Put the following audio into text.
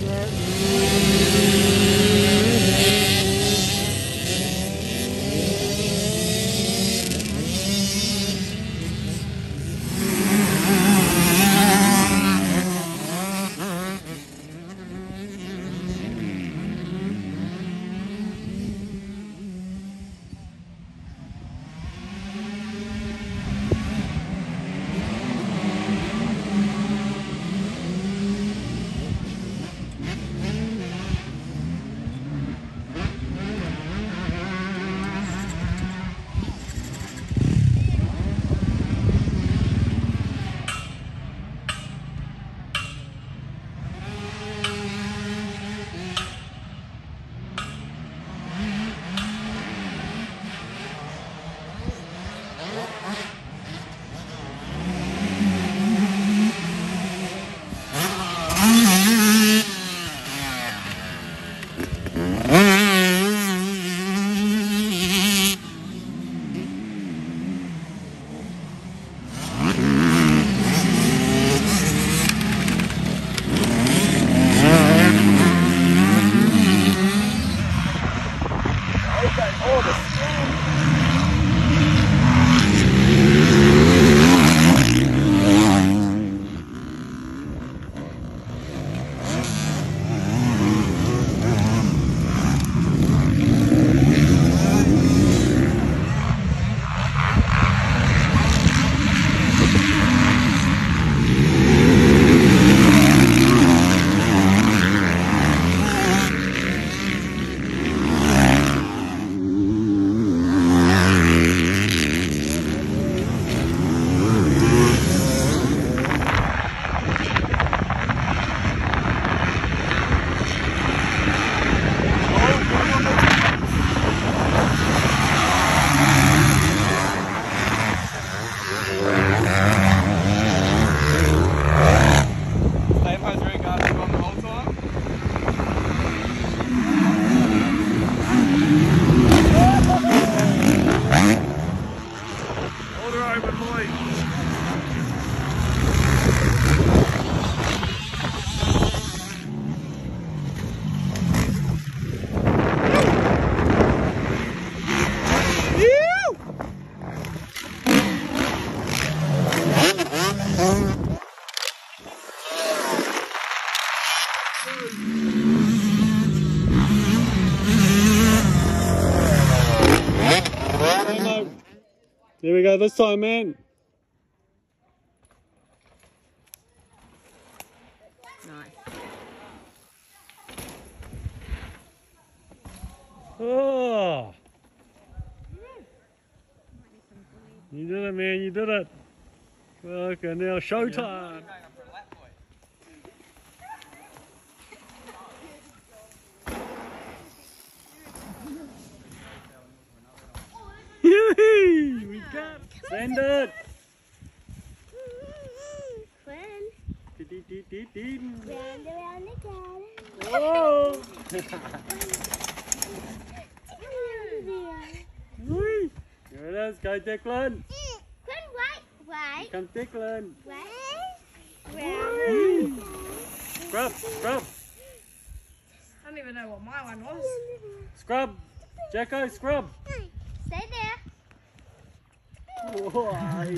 Yeah. Oh. There we go this time, man. Nice. Oh. You did it, man. You did it. Okay, now showtime. Yoo-hoo! We got Send it. Quinn, round around the garden. Oh! Here it is. Go, Declan. Quinn, wait, wait, Come, Declan. wait. Round. Scrub, scrub, I don't even know what my one was. scrub. Jacko, scrub. Stay there. 哇诶